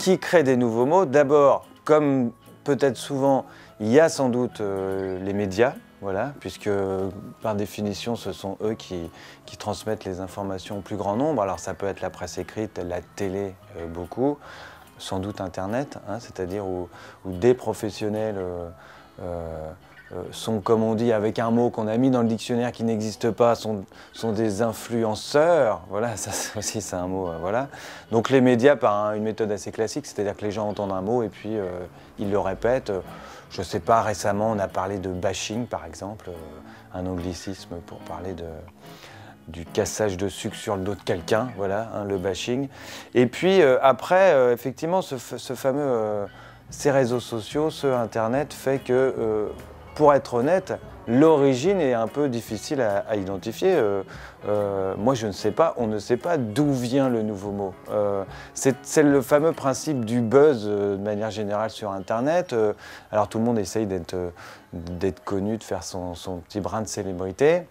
qui crée des nouveaux mots D'abord, comme peut-être souvent, il y a sans doute les médias, voilà, puisque par définition, ce sont eux qui, transmettent les informations au plus grand nombre. Alors ça peut être la presse écrite, la télé, beaucoup, sans doute Internet, hein, c'est-à-dire où, des professionnels euh, euh, euh, sont, comme on dit, avec un mot qu'on a mis dans le dictionnaire qui n'existe pas, sont, sont, des influenceurs. Voilà, ça aussi c'est un mot. voilà. Donc les médias par une méthode assez classique, c'est-à-dire que les gens entendent un mot et puis ils le répètent. Je ne sais pas, récemment on a parlé de bashing par exemple, un anglicisme pour parler de, du cassage de sucre sur le dos de quelqu'un, voilà, hein, le bashing. Et puis euh, après, euh, effectivement, ce, fameux, euh, ces réseaux sociaux, ce Internet fait que, pour être honnête, l'origine est un peu difficile à, identifier. moi, je ne sais pas, on ne sait pas d'où vient le nouveau mot. C'est le fameux principe du buzz de manière générale sur Internet. alors tout le monde essaye d'être connu, de faire son petit brin de célébrité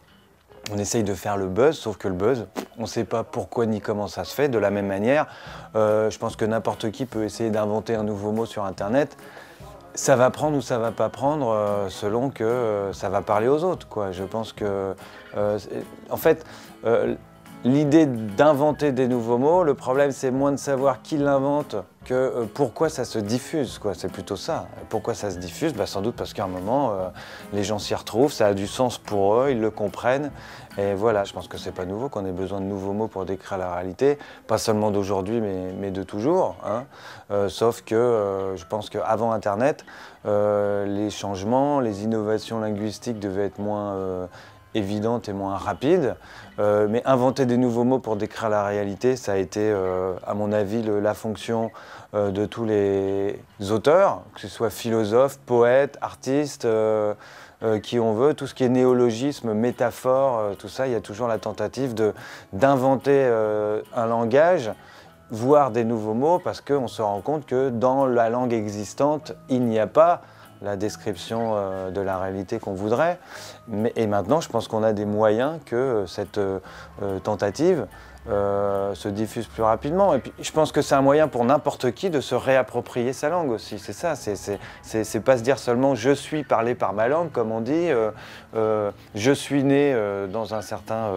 on essaye de faire le buzz, sauf que le buzz, on ne sait pas pourquoi ni comment ça se fait. De la même manière, euh, je pense que n'importe qui peut essayer d'inventer un nouveau mot sur Internet. Ça va prendre ou ça va pas prendre euh, selon que euh, ça va parler aux autres. Quoi. Je pense que, en fait, l'idée d'inventer des nouveaux mots, le problème c'est moins de savoir qui l'invente que euh, pourquoi ça se diffuse. C'est plutôt ça. Pourquoi ça se diffuse? Bah, Sans doute parce qu'à un moment, euh, les gens s'y retrouvent, ça a du sens pour eux, ils le comprennent. Et voilà, je pense que c'est pas nouveau qu'on ait besoin de nouveaux mots pour décrire la réalité, pas seulement d'aujourd'hui, mais, de toujours. Hein. Euh, sauf que je pense qu'avant Internet, les changements, les innovations linguistiques devaient être moins évidente et moins rapide. Euh, mais inventer des nouveaux mots pour décrire la réalité, ça a été, euh, à mon avis, la fonction euh, de tous les auteurs, que ce soit philosophes, poètes, artistes, qui on veut, tout ce qui est néologisme, métaphore, tout ça, il y a toujours la tentative d'inventer un langage voire des nouveaux mots, parce qu'on se rend compte que dans la langue existante, il n'y a pas la description euh, de la réalité qu'on voudrait. et maintenant, je pense qu'on a des moyens que euh, cette euh, se diffuse plus rapidement. Et puis, je pense que c'est un moyen pour n'importe qui de se réapproprier sa langue aussi. C'est ça, c'est pas se dire seulement je suis parlé par ma langue, comme on dit, je suis né dans un certain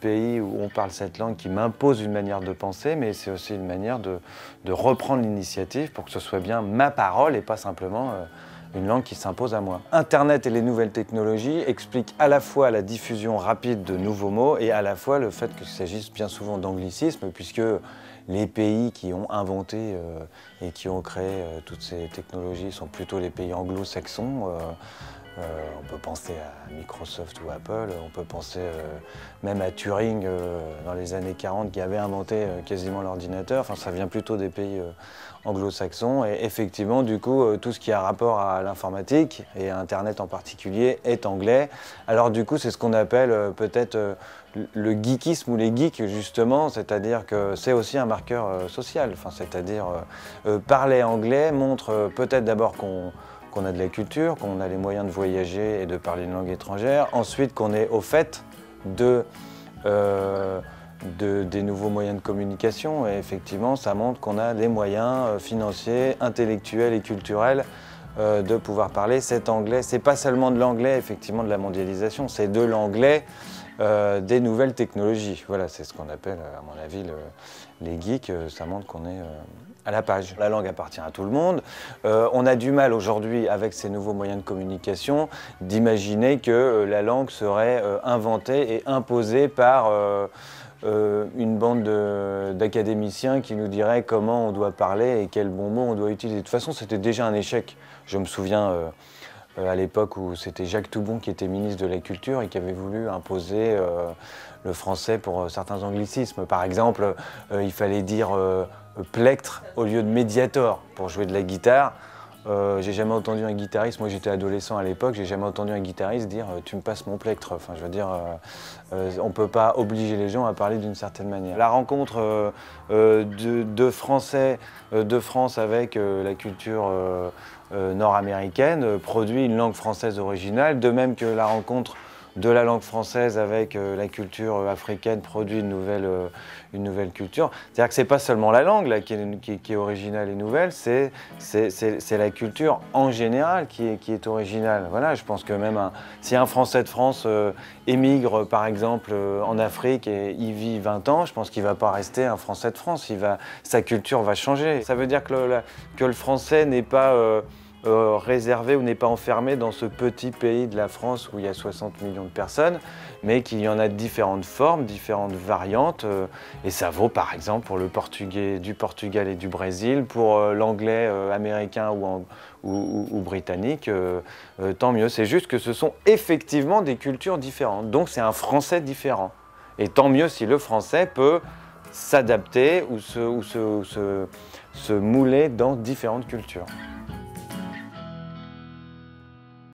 pays où on parle cette langue qui m'impose une manière de penser, mais c'est aussi une manière de reprendre l'initiative pour que ce soit bien ma parole et pas simplement une langue qui s'impose à moi. Internet et les nouvelles technologies expliquent à la fois la diffusion rapide de nouveaux mots et à la fois le fait qu'il s'agisse bien souvent d'anglicisme, puisque les pays qui ont inventé euh, et qui ont créé euh, toutes ces technologies sont plutôt les pays anglo-saxons. Euh, on peut penser à Microsoft ou Apple, on peut penser euh, même à Turing euh, dans les années 40 qui avait inventé quasiment l'ordinateur. Ça vient plutôt des pays anglo-saxons. Et effectivement, du coup, tout ce qui a rapport à l'informatique et à Internet en particulier est anglais. Alors du coup, c'est ce qu'on appelle peut-être le geekisme ou les geeks justement, c'est-à-dire que c'est aussi un marqueur social. C'est-à-dire parler anglais montre peut-être d'abord qu'on qu'on a de la culture, qu'on a les moyens de voyager et de parler une langue étrangère. Ensuite, qu'on est au fait de, euh, des nouveaux moyens de communication. Et effectivement, ça montre qu'on a les moyens euh, financiers, intellectuels et culturels euh, de pouvoir parler cet anglais. C'est pas seulement de l'anglais, effectivement, de la mondialisation, c'est de l'anglais des nouvelles technologies. Voilà, c'est ce qu'on appelle, à mon avis, les geeks. Ça montre qu'on est à la page. La langue appartient à tout le monde. Euh, on a du mal aujourd'hui, avec ces nouveaux moyens de communication, d'imaginer que euh, la langue serait euh, inventée et imposée par une bande d'académiciens qui nous diraient comment on doit parler et quels bons mots on doit utiliser. De toute façon, c'était déjà un échec. Je me souviens à l'époque où c'était Jacques Toubon qui était ministre de la Culture et qui avait voulu imposer le français pour certains anglicismes. Par exemple, il fallait dire plectre au lieu de médiator pour jouer de la guitare. Euh, j'ai jamais entendu un guitariste, moi j'étais adolescent à l'époque, j'ai jamais entendu un guitariste dire euh, tu me passes mon plectre. Enfin, je veux dire, euh, on peut pas obliger les gens à parler d'une certaine manière. La rencontre de, Français de France avec la culture nord-américaine produit une langue française originale, de même que la rencontre de la langue française avec la culture africaine produit une nouvelle, une nouvelle culture. C'est-à-dire que ce n'est pas seulement la langue qui, est, originale et nouvelle, c'est la culture en général qui est, qui est originale. Voilà, je pense que même si un Français de France émigre par exemple en Afrique et y vit 20 ans, je pense qu'il ne va pas rester un Français de France, sa culture va changer. Ça veut dire que le, que le français n'est pas euh, euh, réservé ou n'est pas enfermé dans ce petit pays de la France où il y a 60 millions de personnes, mais qu'il y en a différentes formes, différentes variantes. Euh, et ça vaut par exemple pour le portugais du Portugal et du Brésil, pour l'anglais américain ou, britannique, tant mieux. C'est juste que ce sont effectivement des cultures différentes. Donc c'est un français différent. Et tant mieux si le français peut s'adapter ou, se mouler dans différentes cultures.